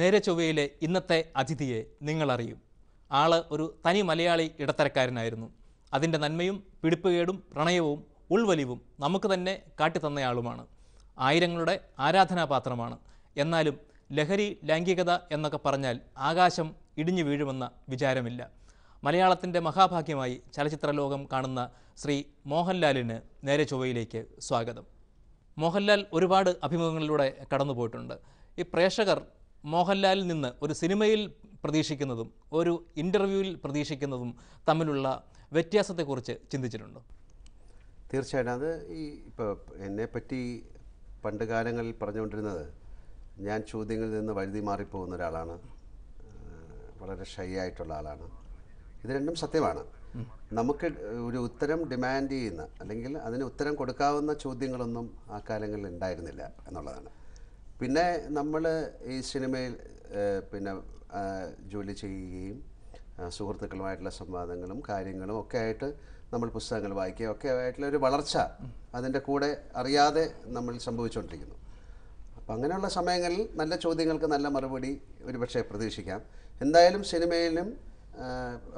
നേരെ ചൊവ്വയിലെ ഇന്നത്തെ അതിഥിയെ നിങ്ങളറിയും. ആൾ ഒരു തനി മലയാളി ഇടത്തരക്കാരനായിരുന്നു. അതിന്റെ നന്മയും പിടിപ്പുകേടും പ്രണയവും ഉൾവലിവും നമുക്ക് തന്നെ കാട്ടിത്തന്നയാളുമാണ്. ആയിരങ്ങളുടെ ആരാധനാപാത്രമാണ്. എന്നാലും ലഹരി ലൈംഗികത എന്നൊക്കെ പറഞ്ഞാൽ ആകാശം ഇടിഞ്ഞു വീഴുമെന്ന വിചാരമില്ല. മലയാളത്തിന്റെ മഹാഭാഗ്യമായി ചലച്ചിത്ര ലോകം കാണുന്ന ശ്രീ മോഹൻലാലിന് നേരെ ചൊവ്വയിലേക്ക് സ്വാഗതം. മോഹൻലാൽ ഒരുപാട് അഭിമുഖങ്ങളിലൂടെ കടന്നുപോയിട്ടുണ്ട്. ഈ പ്രേക്ഷകർ മോഹൻലാലിൽ നിന്ന് ഒരു സിനിമയിൽ പ്രതീക്ഷിക്കുന്നതും ഒരു ഇന്റർവ്യൂവിൽ പ്രതീക്ഷിക്കുന്നതും തമ്മിലുള്ള വ്യത്യാസത്തെക്കുറിച്ച് ചിന്തിച്ചിട്ടുണ്ടോ? തീർച്ചയായിട്ടും. അത് ഈ ഇപ്പോൾ എന്നെപ്പറ്റി പണ്ട് കാലങ്ങളിൽ പറഞ്ഞുകൊണ്ടിരുന്നത് ഞാൻ ചോദ്യങ്ങളിൽ നിന്ന് വഴുതി മാറിപ്പോകുന്ന ഒരാളാണ്. വളരെ ഷൈ ആയിട്ടുള്ള ആളാണ്. ഇത് രണ്ടും സത്യമാണ്. നമുക്ക് ഒരു ഉത്തരം ഡിമാൻഡ് ചെയ്യുന്ന അല്ലെങ്കിൽ അതിന് ഉത്തരം കൊടുക്കാവുന്ന ചോദ്യങ്ങളൊന്നും ആ കാലങ്ങളിൽ ഉണ്ടായിരുന്നില്ല എന്നുള്ളതാണ്. പിന്നെ നമ്മൾ ഈ സിനിമയിൽ പിന്നെ ജോലി ചെയ്യുകയും സുഹൃത്തുക്കളുമായിട്ടുള്ള സംവാദങ്ങളും കാര്യങ്ങളും ഒക്കെ ആയിട്ട് നമ്മൾ പുസ്തകങ്ങൾ വായിക്കുകയും ഒക്കെ ആയിട്ടുള്ള ഒരു വളർച്ച അതിന്റെ കൂടെ അറിയാതെ നമ്മൾ സംഭവിച്ചുകൊണ്ടിരിക്കുന്നു. അപ്പം അങ്ങനെയുള്ള സമയങ്ങളിൽ നല്ല ചോദ്യങ്ങൾക്ക് നല്ല മറുപടി ഒരുപക്ഷെ പ്രതീക്ഷിക്കാം. എന്തായാലും സിനിമയിലും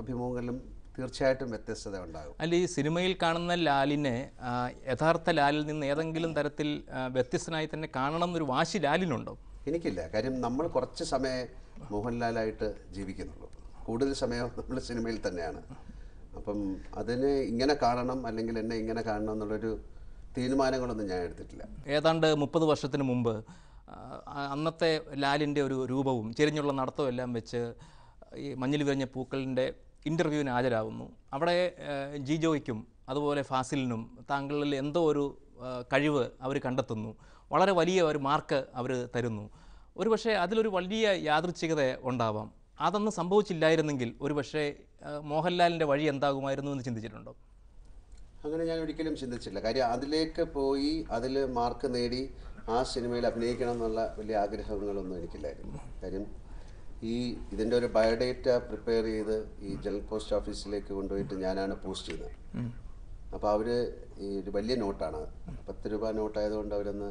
അഭിമുഖങ്ങളിലും തീർച്ചയായിട്ടും വ്യത്യസ്തത ഉണ്ടാകും. അല്ല ഈ സിനിമയിൽ കാണുന്ന ലാലിനെ യഥാർത്ഥ ലാലിൽ നിന്ന് ഏതെങ്കിലും തരത്തിൽ വ്യത്യസ്തനായി തന്നെ കാണണം എന്നൊരു വാശി ലാലിനുണ്ടോ? എനിക്കില്ല. കാര്യം നമ്മൾ കുറച്ച് സമയം മോഹൻലാലായിട്ട് ജീവിക്കുന്നുള്ളൂ. കൂടുതൽ സമയം നമ്മൾ സിനിമയിൽ തന്നെയാണ്. അപ്പം അതിനെ ഇങ്ങനെ കാണണം അല്ലെങ്കിൽ എന്നെ ഇങ്ങനെ കാണണം എന്നുള്ളൊരു തീരുമാനങ്ങളൊന്നും ഞാൻ എടുത്തിട്ടില്ല. ഏതാണ്ട് മുപ്പത് വർഷത്തിന് മുമ്പ് അന്നത്തെ ലാലിന്റെ ഒരു രൂപവും ചെരിഞ്ഞുള്ള നടത്തവും എല്ലാം വെച്ച് ഈ മഞ്ഞിൽ വിരിഞ്ഞ പൂക്കളിന്റെ ഇന്റർവ്യൂവിന് ഹാജരാകുന്നു. അവിടെ ജിജോയ്ക്കും അതുപോലെ ഫാസിലിനും താങ്കളിൽ എന്തോ ഒരു കഴിവ് അവർ കണ്ടെത്തുന്നു. വളരെ വലിയ ഒരു മാർക്ക് അവർ തരുന്നു. ഒരുപക്ഷെ അതിലൊരു വലിയ യാദൃച്ഛികത ഉണ്ടാവാം. അതൊന്ന് സംഭവിച്ചില്ലായിരുന്നെങ്കിൽ ഒരുപക്ഷെ മോഹൻലാലിന്റെ വഴി എന്താകുമായിരുന്നു എന്ന് ചിന്തിച്ചിട്ടുണ്ടോ? അങ്ങനെ ഞാൻ ഒരിക്കലും ചിന്തിച്ചില്ല. കാര്യം അതിലേക്ക് പോയി അതിൽ മാർക്ക് നേടി ആ സിനിമയിൽ അഭിനയിക്കണം എന്നുള്ള വലിയ ആഗ്രഹങ്ങളൊന്നും എനിക്കില്ലായിരുന്നു. കാര്യം ഈ ഇതിന്റെ ഒരു ബയോഡേറ്റ പ്രിപ്പയർ ചെയ്ത് ഈ ജനറൽ പോസ്റ്റ് ഓഫീസിലേക്ക് കൊണ്ടുപോയിട്ട് ഞാനാണ് പോസ്റ്റ് ചെയ്യുന്നത് അപ്പോൾ അവർ ഈ ഒരു വലിയ നോട്ടാണ്. പത്ത് രൂപ നോട്ടായതുകൊണ്ട് അവരൊന്ന്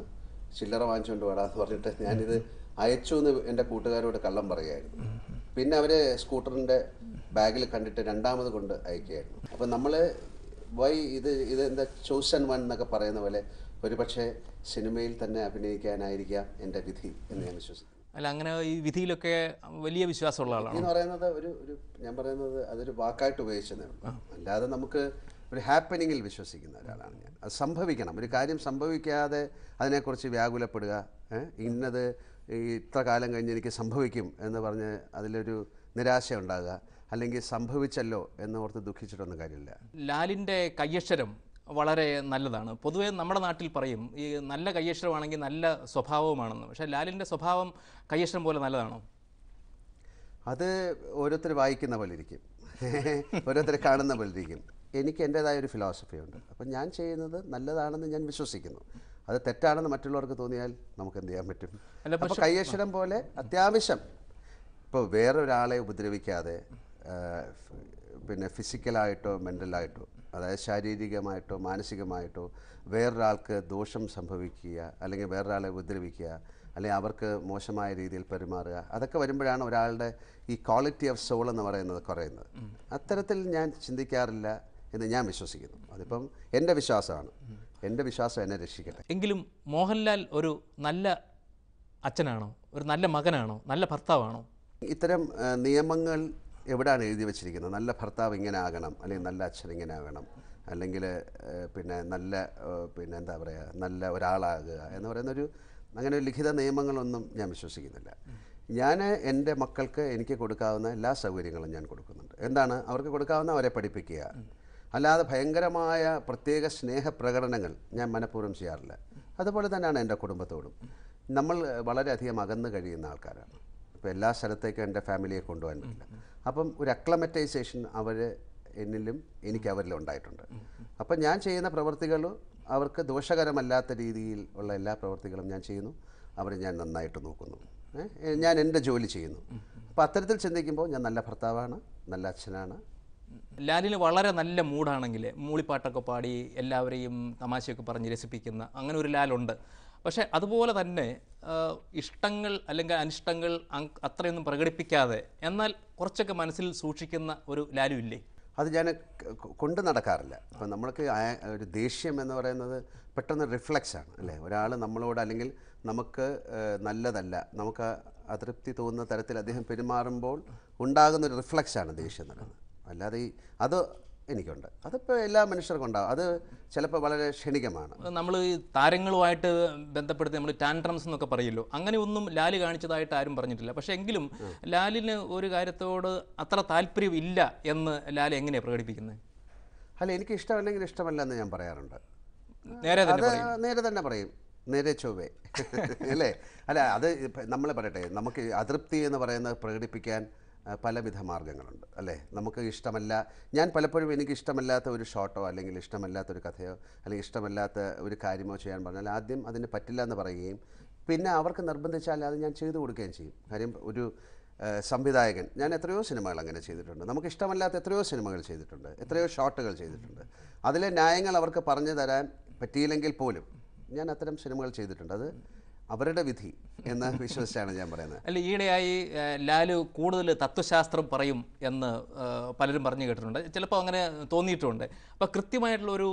ചില്ലറ വാങ്ങിച്ചുകൊണ്ട് വേടാന്ന് പറഞ്ഞിട്ട് ഞാനിത് അയച്ചു എന്ന് എന്റെ കൂട്ടുകാരോട് കള്ളം പറയുമായിരുന്നു പിന്നെ അവർ സ്കൂട്ടറിന്റെ ബാഗിൽ കണ്ടിട്ട് രണ്ടാമത് കൊണ്ട് അയക്കുകയായിരുന്നു. അപ്പം നമ്മൾ വൈ ഇത് ഇത് എന്താ ചോസൻ വൺ എന്നൊക്കെ പറയുന്ന പോലെ ഒരുപക്ഷെ സിനിമയിൽ തന്നെ അഭിനയിക്കാനായിരിക്കാം എന്റെ വിധി എന്ന് ഞാൻ വിശ്വസിക്കുന്നു. അല്ല അങ്ങനെ ഈ വിധിയിലൊക്കെ വലിയ വിശ്വാസമുള്ള ആളാണ് എന്ന് പറയുന്നത് ഒരു ഒരു ഞാൻ പറയുന്നത് അതൊരു വാക്കായിട്ട് ഉപയോഗിച്ചതേ ഉള്ളൂ. അല്ലാതെ നമുക്ക് ഒരു ഹാപ്പനിങ്ങിൽ വിശ്വസിക്കുന്ന ഒരാളാണ് ഞാൻ. അത് സംഭവിക്കണം. ഒരു കാര്യം സംഭവിക്കാതെ അതിനെക്കുറിച്ച് വ്യാകുലപ്പെടുക? ഇന്നത് ഇത്ര കാലം കഴിഞ്ഞ് എനിക്ക് സംഭവിക്കും എന്ന് പറഞ്ഞ് അതിലൊരു നിരാശ ഉണ്ടാകുക അല്ലെങ്കിൽ സംഭവിച്ചല്ലോ എന്ന് ഓർത്ത് ദുഃഖിച്ചിട്ടൊന്നും കാര്യമില്ല. ലാലിന്റെ കയ്യക്ഷരം വളരെ നല്ലതാണ്. പൊതുവേ നമ്മുടെ നാട്ടിൽ പറയും ഈ നല്ല കയ്യക്ഷരമാണെങ്കിൽ നല്ല സ്വഭാവവുമാണെന്ന്. പക്ഷേ ലാലിന്റെ സ്വഭാവം കയ്യക്ഷരം പോലെ നല്ലതാണോ? അത് ഓരോരുത്തർ വായിക്കുന്ന പോലെ ഇരിക്കും. ഓരോരുത്തർ കാണുന്ന പോലെ ഇരിക്കും. എനിക്ക് എന്റേതായ ഒരു ഫിലോസഫി ഉണ്ട്. അപ്പം ഞാൻ ചെയ്യുന്നത് നല്ലതാണെന്ന് ഞാൻ വിശ്വസിക്കുന്നു. അത് തെറ്റാണെന്ന് മറ്റുള്ളവർക്ക് തോന്നിയാൽ നമുക്ക് എന്ത് ചെയ്യാൻ പറ്റും? അപ്പോൾ കയ്യക്ഷരം പോലെ അത്യാവശ്യം. ഇപ്പോൾ വേറൊരാളെ ഉപദ്രവിക്കാതെ പിന്നെ ഫിസിക്കലായിട്ടോ മെന്റലായിട്ടോ അതായത് ശാരീരികമായിട്ടോ മാനസികമായിട്ടോ വേറൊരാൾക്ക് ദോഷം സംഭവിക്കുക അല്ലെങ്കിൽ വേറൊരാളെ ഉപദ്രവിക്കുക അല്ലെങ്കിൽ അവർക്ക് മോശമായ രീതിയിൽ പെരുമാറുക അതൊക്കെ വരുമ്പോഴാണ് ഒരാളുടെ ഈ ക്വാളിറ്റി ഓഫ് സോൾ എന്ന് പറയുന്നത് കുറയുന്നത്. അത്തരത്തിൽ ഞാൻ ചിന്തിക്കാറില്ല എന്ന് ഞാൻ വിശ്വസിക്കുന്നു. അതിപ്പം എന്റെ വിശ്വാസമാണ്. എന്റെ വിശ്വാസം എന്നെ രക്ഷിക്കട്ടെ. എങ്കിലും മോഹൻലാൽ ഒരു നല്ല അച്ഛനാണോ? ഒരു നല്ല മകനാണോ? നല്ല ഭർത്താവാണോ? ഇത്തരം നിയമങ്ങൾ എവിടെയാണ് എഴുതി വെച്ചിരിക്കുന്നത്? നല്ല ഭർത്താവ് ഇങ്ങനെ ആകണം അല്ലെങ്കിൽ നല്ല അച്ഛൻ ഇങ്ങനെ ആകണം അല്ലെങ്കിൽ പിന്നെ നല്ല പിന്നെ എന്താ പറയുക നല്ല ഒരാളാകുക എന്ന് പറയുന്നൊരു അങ്ങനെ ലിഖിത നിയമങ്ങളൊന്നും ഞാൻ വിശ്വസിക്കുന്നില്ല. ഞാൻ എന്റെ മക്കൾക്ക് എനിക്ക് കൊടുക്കാവുന്ന എല്ലാ സൗകര്യങ്ങളും ഞാൻ കൊടുക്കുന്നുണ്ട്. എന്താണ്? അവർക്ക് കൊടുക്കാവുന്ന അവരെ പഠിപ്പിക്കുക. അല്ലാതെ ഭയങ്കരമായ പ്രത്യേക സ്നേഹപ്രകടനങ്ങൾ ഞാൻ മനഃപൂർവം ചെയ്യാറില്ല. അതുപോലെ തന്നെയാണ് എന്റെ കുടുംബത്തോടും. നമ്മൾ വളരെയധികം അകന്നു കഴിയുന്ന ആൾക്കാരാണ്. ഇപ്പോൾ എല്ലാ സ്ഥലത്തേക്കും എന്റെ ഫാമിലിയെ കൊണ്ടുപോകാൻ പറ്റില്ല. അപ്പം ഒരു അക്ലമറ്റൈസേഷൻ അവർ എന്നിലും എനിക്ക് അവരിലും ഉണ്ടായിട്ടുണ്ട്. അപ്പം ഞാൻ ചെയ്യുന്ന പ്രവൃത്തികൾ അവർക്ക് ദോഷകരമല്ലാത്ത രീതിയിൽ ഉള്ള എല്ലാ പ്രവർത്തികളും ഞാൻ ചെയ്യുന്നു. അവരെ ഞാൻ നന്നായിട്ട് നോക്കുന്നു. ഞാൻ എന്റെ ജോലി ചെയ്യുന്നു. അപ്പോൾ അത്തരത്തിൽ ചിന്തിക്കുമ്പോൾ ഞാൻ നല്ല ഭർത്താവാണ് നല്ല അച്ഛനാണ്. ലാലിന് വളരെ നല്ല മൂഡാണെങ്കിൽ മൂളിപ്പാട്ടൊക്കെ പാടി എല്ലാവരെയും തമാശയൊക്കെ പറഞ്ഞ് രസിപ്പിക്കുന്ന അങ്ങനെ ഒരു ലാലുണ്ട്. പക്ഷേ അതുപോലെ തന്നെ ഇഷ്ടങ്ങൾ അല്ലെങ്കിൽ അനിഷ്ടങ്ങൾ അത്രയൊന്നും പ്രകടിപ്പിക്കാതെ എന്നാൽ കുറച്ചൊക്കെ മനസ്സിൽ സൂക്ഷിക്കുന്ന ഒരു ലാലു ഇല്ലേ? അത് ഞാൻ കൊണ്ട് നടക്കാറില്ല. അപ്പോൾ നമ്മൾക്ക് ഒരു ദേഷ്യം എന്ന് പറയുന്നത് പെട്ടെന്ന് റിഫ്ലക്സ് ആണ് അല്ലേ? ഒരാൾ നമ്മളോട് അല്ലെങ്കിൽ നമുക്ക് നല്ലതല്ല നമുക്ക് അതൃപ്തി തോന്നുന്ന തരത്തിൽ അദ്ദേഹം പെരുമാറുമ്പോൾ ഉണ്ടാകുന്ന ഒരു റിഫ്ലക്സ് ആണ് ദേഷ്യം എന്ന് പറയുന്നത്. അല്ലാതെ ഈ അത് എനിക്കുണ്ട്. അതിപ്പോൾ എല്ലാ മനുഷ്യർക്കും ഉണ്ടാകും അത് ചിലപ്പോൾ വളരെ ക്ഷണികമാണ്. നമ്മൾ ഈ താരങ്ങളുമായിട്ട് ബന്ധപ്പെടുത്തി നമ്മൾ ടാൻട്രംസ് എന്നൊക്കെ പറയുമല്ലോ അങ്ങനെ ഒന്നും ലാൽ കാണിച്ചതായിട്ട് ആരും പറഞ്ഞിട്ടില്ല. പക്ഷേ എങ്കിലും ലാലിന് ഒരു കാര്യത്തോട് അത്ര താല്പര്യം ഇല്ല എന്ന് ലാൽ എങ്ങനെയാണ് പ്രകടിപ്പിക്കുന്നത് അല്ല എനിക്ക് ഇഷ്ടമല്ലെങ്കിൽ ഇഷ്ടമല്ല എന്ന് ഞാൻ പറയാറുണ്ട്. നേരെ തന്നെ അത് നേരെ തന്നെ പറയും. നേരെ ചൊവ്വേ. അല്ലേ? അല്ല അത് നമ്മൾ പറയട്ടെ നമുക്ക് അതൃപ്തി എന്ന് പറയുന്നത് പ്രകടിപ്പിക്കാൻ പലവിധ മാർഗങ്ങളുണ്ട് അല്ലേ? നമുക്ക് ഇഷ്ടമല്ല ഞാൻ പലപ്പോഴും എനിക്ക് ഇഷ്ടമല്ലാത്ത ഒരു ഷോട്ടോ അല്ലെങ്കിൽ ഇഷ്ടമല്ലാത്ത ഒരു കഥയോ അല്ലെങ്കിൽ ഇഷ്ടമല്ലാത്ത ഒരു കാര്യമോ ചെയ്യാൻ പറഞ്ഞാൽ ആദ്യം അതിന് പറ്റില്ല എന്ന് പറയുകയും പിന്നെ അവർക്ക് നിർബന്ധിച്ചാൽ അത് ഞാൻ ചെയ്തു കൊടുക്കുകയും ചെയ്യും. കാര്യം ഒരു സംവിധായകൻ ഞാൻ എത്രയോ സിനിമകൾ അങ്ങനെ ചെയ്തിട്ടുണ്ട്. നമുക്ക് ഇഷ്ടമല്ലാത്ത എത്രയോ സിനിമകൾ ചെയ്തിട്ടുണ്ട് എത്രയോ ഷോട്ടുകൾ ചെയ്തിട്ടുണ്ട്. അതിലെ ന്യായങ്ങൾ അവർക്ക് പറഞ്ഞു തരാൻ പറ്റിയില്ലെങ്കിൽ പോലും ഞാൻ അത്തരം സിനിമകൾ ചെയ്തിട്ടുണ്ട്. അത് അവരുടെ വിധി എന്ന് വിശ്വസിച്ചാണ് ഞാൻ പറയുന്നത്. അല്ല ഈയിടെയായി ലാലു കൂടുതൽ തത്വശാസ്ത്രം പറയും എന്ന് പലരും പറഞ്ഞു കേട്ടിട്ടുണ്ട്. ചിലപ്പോൾ അങ്ങനെ തോന്നിയിട്ടുണ്ട്. അപ്പോൾ കൃത്യമായിട്ടുള്ളൊരു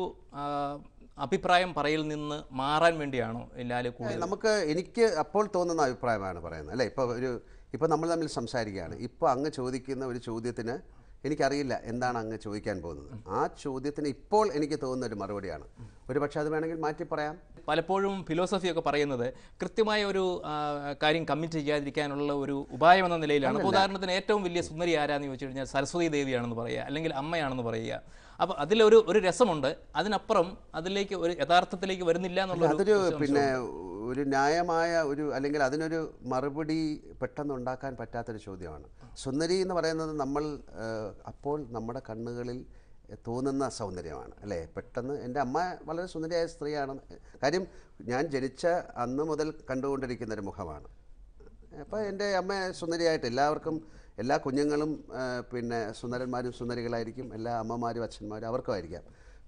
അഭിപ്രായം പറയിൽ നിന്ന് മാറാൻ വേണ്ടിയാണോ ലാലു കൂടുതൽ? നമുക്ക് എനിക്ക് അപ്പോൾ തോന്നുന്ന അഭിപ്രായമാണ് പറയുന്നത്. അല്ലേ? ഇപ്പോൾ ഒരു ഇപ്പോൾ നമ്മൾ തമ്മിൽ സംസാരിക്കുകയാണ്. ഇപ്പോൾ അങ്ങ് ചോദിക്കുന്ന ഒരു ചോദ്യത്തിന് എനിക്കറിയില്ല എന്താണ് അങ്ങ് ചോദിക്കാൻ പോകുന്നത്. ആ ചോദ്യത്തിന് ഇപ്പോൾ എനിക്ക് തോന്നുന്ന ഒരു മറുപടിയാണ്. ഒരു പക്ഷേ അത് വേണമെങ്കിൽ മാറ്റി പറയാം. പലപ്പോഴും ഫിലോസഫിയൊക്കെ പറയുന്നത് കൃത്യമായ ഒരു കാര്യം കമ്മിറ്റ് ചെയ്യാതിരിക്കാനുള്ള ഒരു ഉപായം എന്ന നിലയിലാണ് ഉദാഹരണത്തിന് ഏറ്റവും വലിയ സുന്ദരി ആരാന്ന് ചോദിച്ചു കഴിഞ്ഞാൽ സരസ്വതി ദേവിയാണെന്ന് പറയുക അല്ലെങ്കിൽ അമ്മയാണെന്ന് പറയുക. അപ്പോൾ അതിലൊരു ഒരു രസമുണ്ട്. അതിനപ്പുറം അതിലേക്ക് ഒരു യഥാർത്ഥത്തിലേക്ക് വരുന്നില്ല എന്നുള്ള അതൊരു പിന്നെ ഒരു ന്യായമായ ഒരു അല്ലെങ്കിൽ അതിനൊരു മറുപടി പെട്ടെന്ന് ഉണ്ടാക്കാൻ പറ്റാത്തൊരു ചോദ്യമാണ്. സുന്ദരി എന്ന് പറയുന്നത് നമ്മൾ അപ്പോൾ നമ്മുടെ കണ്ണുകളിൽ തോന്നുന്ന സൗന്ദര്യമാണ് അല്ലേ? പെട്ടെന്ന് എന്റെ അമ്മ വളരെ സുന്ദരിയായ സ്ത്രീയാണ്. കാര്യം ഞാൻ ജനിച്ച അന്ന് മുതൽ കണ്ടുകൊണ്ടിരിക്കുന്ന ഒരു മുഖമാണ്. അപ്പോൾ എന്റെ അമ്മ സുന്ദരിയായിട്ട് എല്ലാവർക്കും എല്ലാ കുഞ്ഞുങ്ങളും പിന്നെ സുന്ദരന്മാരും സുന്ദരികളായിരിക്കും എല്ലാ അമ്മമാരും അച്ഛന്മാരും അവർക്കും ആയിരിക്കാം.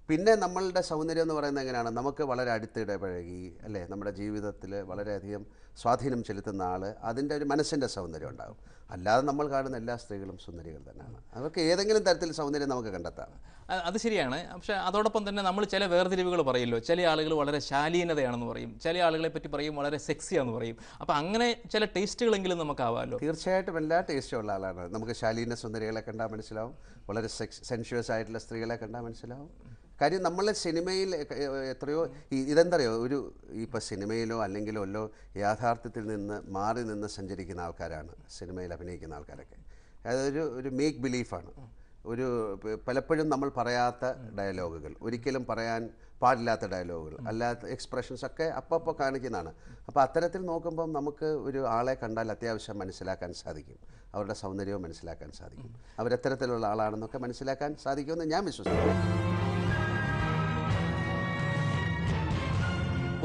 പിന്നെ നമ്മളുടെ സൗന്ദര്യം എന്ന് പറയുന്നത് എങ്ങനെയാണ്? നമുക്ക് വളരെ അടുത്തിടപഴകി അല്ലേ? നമ്മുടെ ജീവിതത്തിൽ വളരെയധികം സ്വാധീനം ചെലുത്തുന്ന ആൾ അതിന്റെ ഒരു മനസ്സിന്റെ സൗന്ദര്യം ഉണ്ടാകും. അല്ലാതെ നമ്മൾ കാണുന്ന എല്ലാ സ്ത്രീകളും സുന്ദരികൾ തന്നെയാണ്. അവർക്ക് ഏതെങ്കിലും തരത്തിൽ സൗന്ദര്യം നമുക്ക് കണ്ടെത്താം. അത് ശരിയാണ്. പക്ഷേ അതോടൊപ്പം തന്നെ നമ്മൾ ചില വേർതിരിവുകൾ പറയല്ലോ ചില ആളുകൾ വളരെ ശാലീനതയാണെന്ന് പറയും. ചില ആളുകളെ പറ്റി പറയും വളരെ സെക്സിയാണെന്ന് പറയും. അപ്പോൾ അങ്ങനെ ചില ടേസ്റ്റുകളെങ്കിലും നമുക്കാവാമല്ലോ. തീർച്ചയായിട്ടും എല്ലാ ടേസ്റ്റും ഉള്ള ആളാണ്. നമുക്ക് ശാലീന സുന്ദരികളെ കണ്ടാൽ മനസ്സിലാവും. വളരെ സെക്സ് സെൻഷ്വസ് ആയിട്ടുള്ള സ്ത്രീകളെ കണ്ടാൽ മനസ്സിലാവും. കാര്യം നമ്മൾ സിനിമയിൽ എത്രയോ ഇതെന്തറിയോ ഒരു ഇപ്പോൾ സിനിമയിലോ അല്ലെങ്കിലോ അല്ലോ യാഥാർത്ഥ്യത്തിൽ നിന്ന് മാറി നിന്ന് സഞ്ചരിക്കുന്ന ആൾക്കാരാണ് സിനിമയിൽ അഭിനയിക്കുന്ന ആൾക്കാരൊക്കെ. അതൊരു ഒരു മേക്ക് ബിലീഫാണ് ഒരു പലപ്പോഴും നമ്മൾ പറയാത്ത ഡയലോഗുകൾ ഒരിക്കലും പറയാൻ പാടില്ലാത്ത ഡയലോഗുകൾ അല്ലാത്ത എക്സ്പ്രഷൻസ് ഒക്കെ അപ്പോൾ കാണിക്കുന്നതാണ്. അപ്പോൾ അത്തരത്തിൽ നോക്കുമ്പം നമുക്ക് ഒരു ആളെ കണ്ടാൽ അത്യാവശ്യം മനസ്സിലാക്കാൻ സാധിക്കും. അവരുടെ സൗന്ദര്യവും മനസ്സിലാക്കാൻ സാധിക്കും. അവരെത്തരത്തിലുള്ള ആളാണെന്നൊക്കെ മനസ്സിലാക്കാൻ സാധിക്കുമെന്ന് ഞാൻ വിശ്വസിക്കുന്നു.